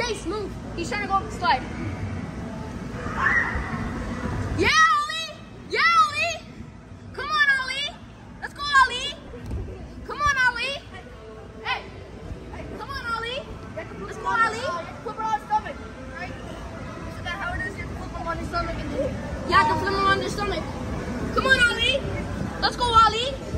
Chase, move. He's trying to go up the slide. Yeah, Ollie. Yeah, Ollie. Come on, Ollie. Let's go, Ollie. Come on, Ollie. Hey. Hey, come on, Ollie. Let's go, Ollie. Flip on his stomach, right? Is that how it is? You flip him on his stomach and then You have to flip him on your stomach. Come on, Ollie. Let's go, Ollie.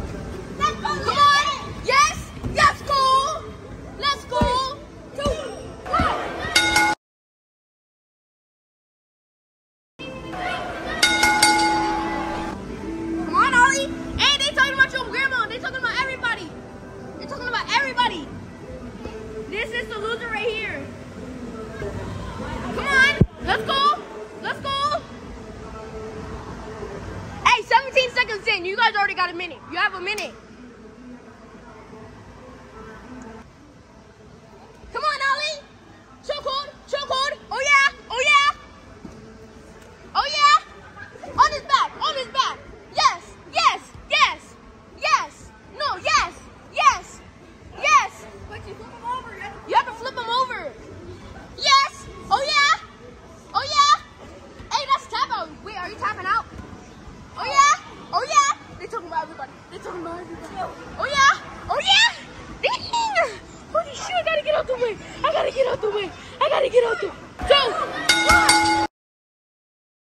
The loser right here. Come on. Let's go. Let's go. Hey, 17 seconds in. You guys already got a minute. You have a minute. Come on, Ollie. Chokehold. Chokehold. Oh, yeah. Oh, yeah. Oh, yeah. On his back. On his back. Yes. Yes. Yes. Yes. No. Yes. Yes. Yes. But you flip him over, you have to You have to flip him over. Yes. Oh, yeah. Oh, yeah. Hey, that's tap out. Wait, are you tapping out? Oh, yeah. Oh, yeah. They talking about everybody. They talking about. Oh, yeah. Oh, yeah. Dang. Holy shit, I gotta get out the way. I gotta get out the way. I gotta get out the